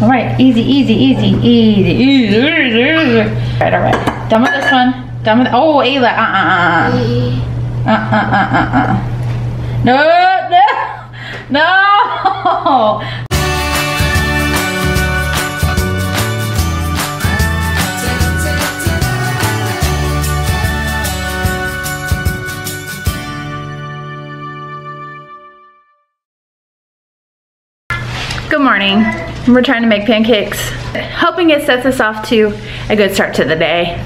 All right, easy, easy, easy, easy, easy, easy, easy. All right, all right. Done with this one. Done with. Oh, Ayla. Uh, uh, uh, uh, uh, uh, uh, uh. No, no, no. Good morning. We're trying to make pancakes, hoping it sets us off to a good start to the day.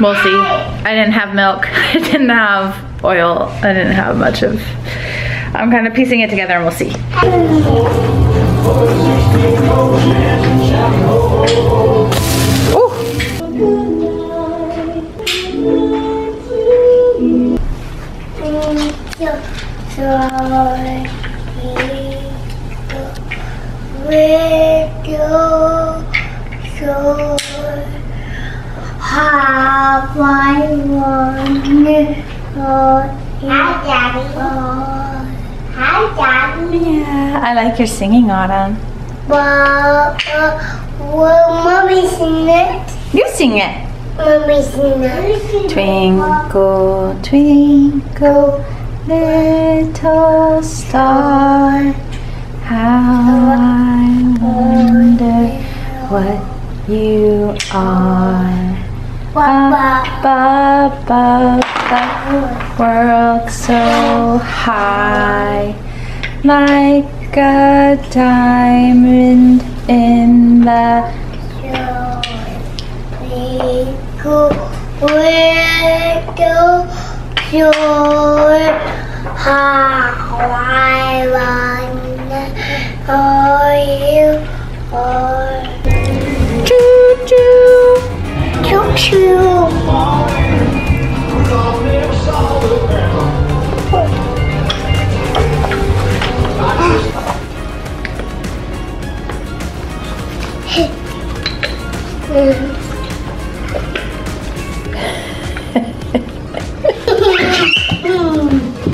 We'll see. I didn't have milk. I didn't have oil. I didn't have much of. I'm kind of piecing it together and we'll see. Ooh. Have I won? Hi, Daddy. Hi, Daddy. Yeah, I like your singing, Autumn. But, uh, will mommy sing it? You sing it. Mommy sing it. Twinkle, twinkle, little star, how I wonder what you are. Up above the world so high, like a diamond in the twinkle, pure, how I wonder how you are. choo.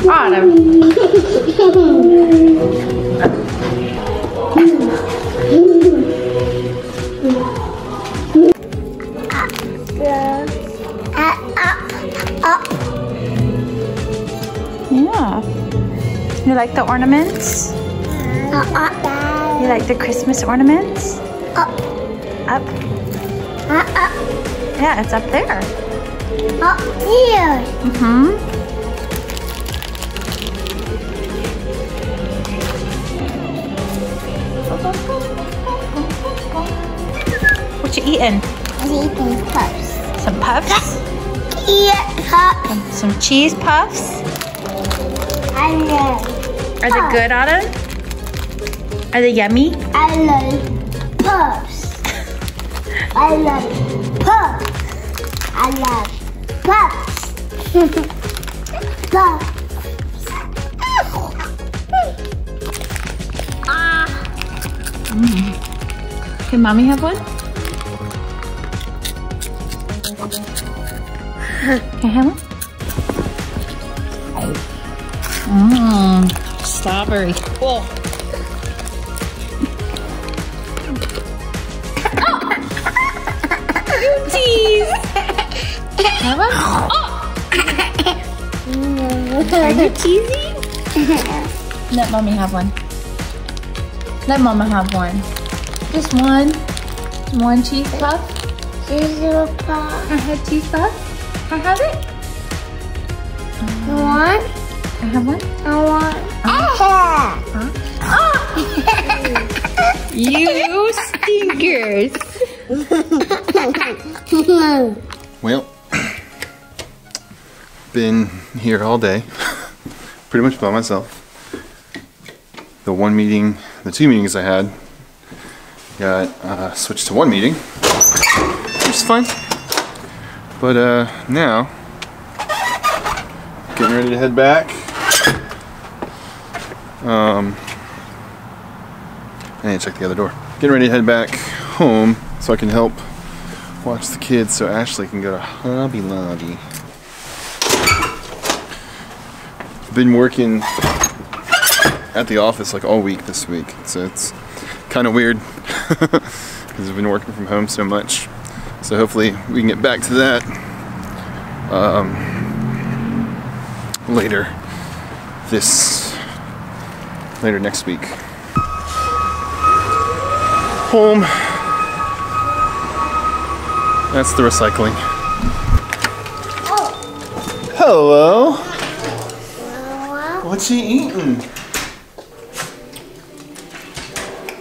Autumn. Up, up, up. Yeah. You like the ornaments? Up, You like the Christmas ornaments? up, Up. up, up, Yeah, it's up there. up here. Mm-hmm. Eating? I'm eating puffs. Some puffs? Eat puffs. Um, some cheese puffs? I love. Are they good, Autumn? Are they yummy? I love puffs. I love puffs. I love puffs. puffs. Ah. Mm. Can mommy have one? Can I have one? Mmm, strawberry. Oh. you tease. Have one? Oh. Are you teasing? Let mommy have one. Let mama have one. Just one. One cheese puff. Scissor puff. I have cheese puff. Uh-huh, Can I have it? You want? I have one. I want. You stinkers. Well, been here all day, pretty much by myself. The one meeting, the two meetings I had, got uh, switched to one meeting, which is fine. But uh, now, getting ready to head back. Um, I need to check the other door. Getting ready to head back home so I can help watch the kids so Ashley can go to Hobby Lobby. Been working at the office like all week this week, so it's kind of weird because I've been working from home so much. So hopefully we can get back to that um, later this later next week. Home. That's the recycling. Hello. What's you eating?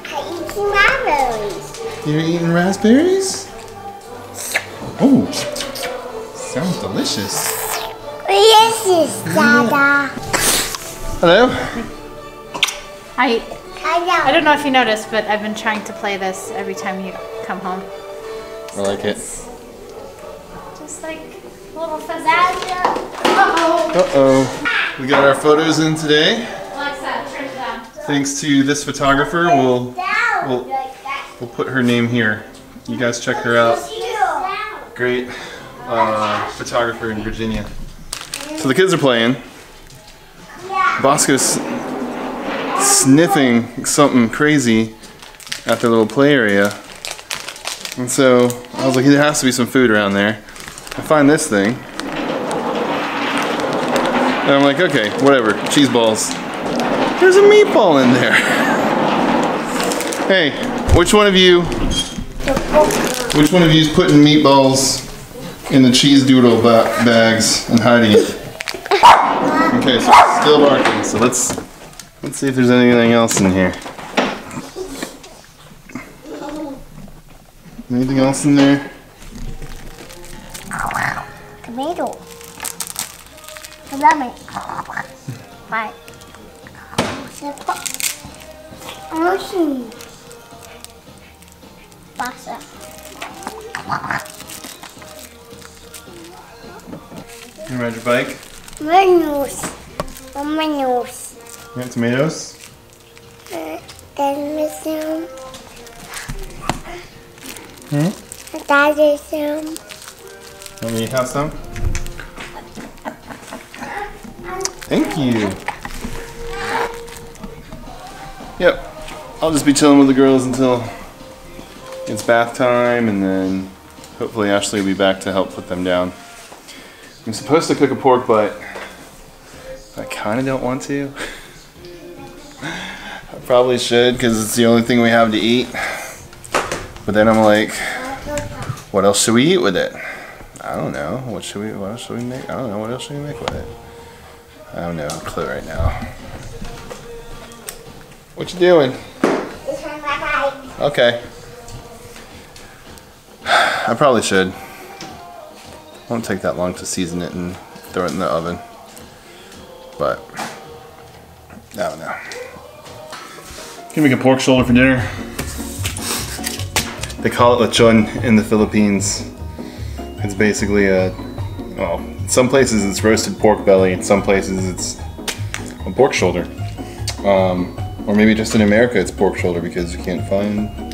I eat strawberries. You're eating raspberries? Oh, sounds delicious. Yes, is Dada. Hello. I I don't know if you noticed, but I've been trying to play this every time you come home. I like it. Just like a little festive. Uh-oh. Uh oh. We got our photos in today. Alexa, turn it down. Thanks to this photographer, we'll Down. Well- Like that. we'll put her name here. You guys check her out. Great uh, photographer in Virginia. So the kids are playing. Bosco's sniffing something crazy at their little play area. And so I was like, there has to be some food around there. I find this thing. And I'm like, okay, whatever, cheese balls. There's a meatball in there. hey, which one of you, which one of you is putting meatballs in the cheese doodle ba- bags and hiding it? Okay, so it's still barking. So let's let's see if there's anything else in here. Anything else in there? Tomato. Lemon. Right. Ocean. Pasta. You ride your bike? Menus. Menus. You have tomatoes? Then missing. Hmm? That is some. Want me have some? Thank you. Yep. I'll just be chilling with the girls until it's bath time and then hopefully Ashley will be back to help put them down. I'm supposed to cook a pork butt. but I kind of don't want to. I probably should because it's the only thing we have to eat. But then I'm like, what else should we eat with it? I don't know. What should we? What else should we make? I don't know. What else should we make with it? I don't know. I have no clue right now. What you doing? This one my bike. Okay. I probably should. Won't take that long to season it and throw it in the oven. But I don't know. Can make a pork shoulder for dinner. They call it lechon in the Philippines. It's basically a well, in some places it's roasted pork belly, in some places it's a pork shoulder. Um, or maybe just in America it's pork shoulder because you can't find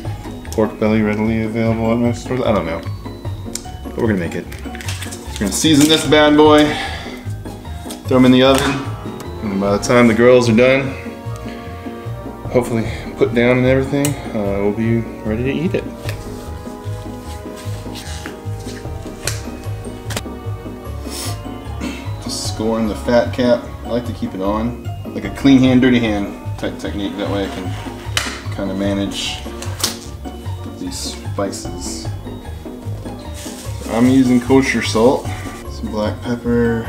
pork belly readily available at most stores. I don't know. But we're gonna make it. We're gonna season this bad boy, throw them in the oven, and by the time the girls are done, hopefully put down and everything, uh, we'll be ready to eat it. Just scoring the fat cap. I like to keep it on, like a clean hand, dirty hand type technique. That way I can kind of manage spices. I'm using kosher salt, some black pepper.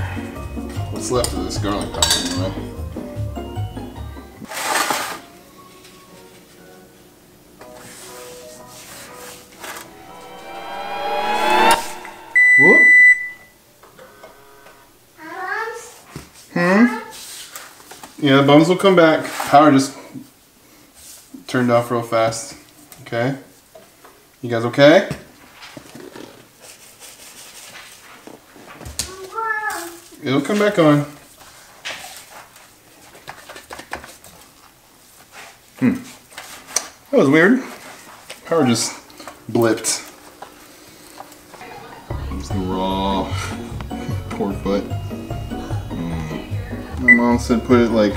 What's left of this garlic powder anyway. Whoop. Hmm? Yeah, the bums will come back. Power just turned off real fast. Okay? You guys okay? It'll come back on. Hmm. That was weird. Power just blipped. There's the raw pork butt. Mm. My mom said put it like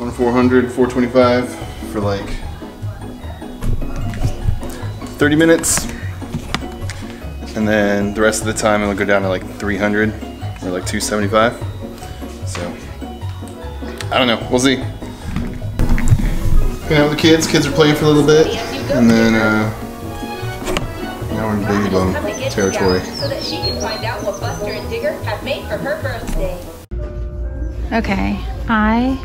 on 400, 425 for like 30 minutes. And then the rest of the time it'll go down to like 300 or like 275. So, I don't know. We'll see. Hang out with the kids. Kids are playing for a little bit. And then, uh, now we're in baby and territory. So that she can find out what Buster and Digger have made for her birthday. Okay, I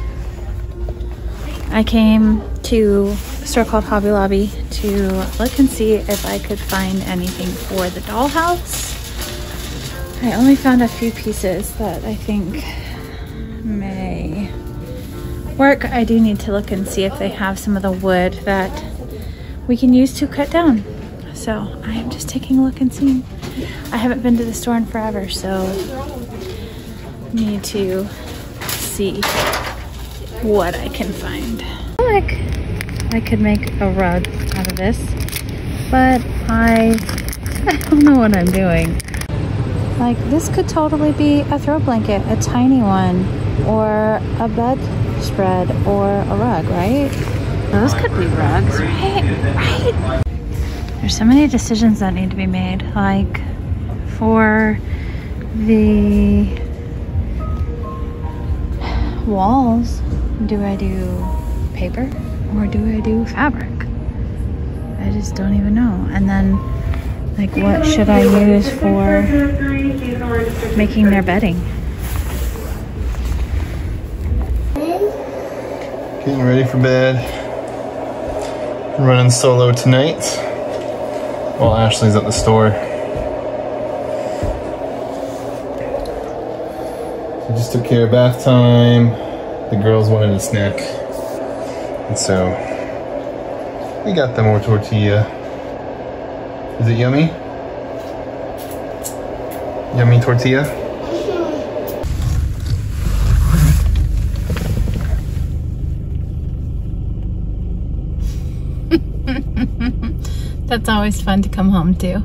I came to a store called Hobby Lobby to look and see if I could find anything for the dollhouse. I only found a few pieces that I think may work. I do need to look and see if they have some of the wood that we can use to cut down. So I am just taking a look and seeing. I haven't been to the store in forever, so need to see what I can find. Look, I could make a rug out of this, but I, I don't know what I'm doing. Like this could totally be a throw blanket, a tiny one, or a bed spread, or a rug, right? Those could be rugs, right? Right? There's so many decisions that need to be made. Like for the walls, do I do paper or do I do fabric? I just don't even know. And then, like, what should I use for making their bedding? Getting ready for bed. Running solo tonight while Ashley's at the store. I just took care of bath time. The girls wanted a snack. And so we got the more tortilla. Is it yummy? Yummy tortilla? Uh, That's always fun to come home to.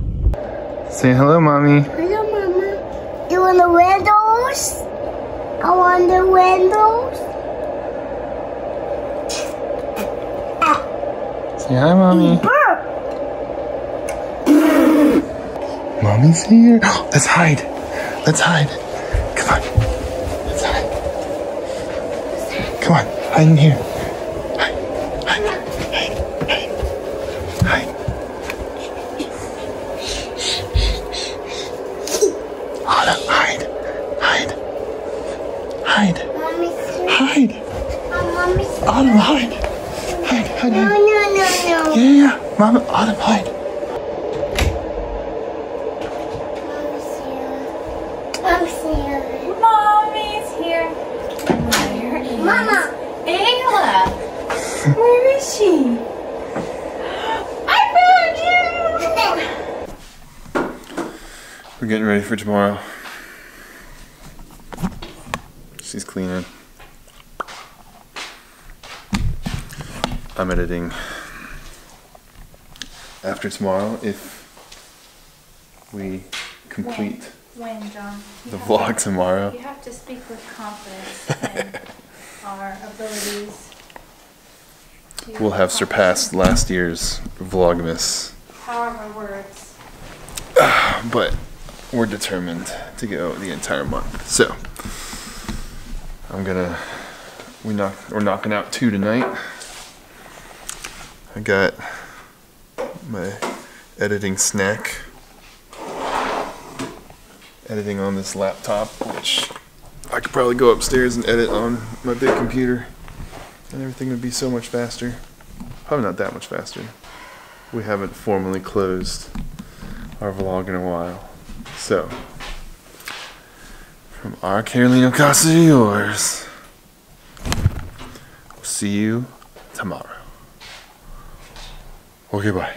Say hello, mommy. Hello, Mama. You want the windows? I want the windows. Say hi, mommy. Burp. Mommy's here. Let's hide. Let's hide. Come on. Let's hide. Come on. Hide in here. Hide. Hide. Hide. Hide. Hide. Autumn, hide. Hide. Hide. Mommy's here. Hide. Oh, Mommy's here. Autumn, hide. Hide. Hide. No, hide. no, no, no. Yeah, yeah, yeah. Mama, Autumn, hide. Mommy's here. Mommy's here. Mommy's here. Where is Mama. Ayla? Where is she? I found you! We're getting ready for tomorrow. She's cleaning. I'm editing after tomorrow if we complete When, Jon? the vlog tomorrow. You have to speak with confidence in our abilities. We'll have surpassed last year's Vlogmas, of words. but we're determined to go the entire month. So I'm gonna we knock we're knocking out two tonight. I got my editing snack. Editing on this laptop, which I could probably go upstairs and edit on my big computer. And everything would be so much faster. Probably not that much faster. We haven't formally closed our vlog in a while. So, from our Carolino Casa to yours, we'll see you tomorrow. Okay, bye.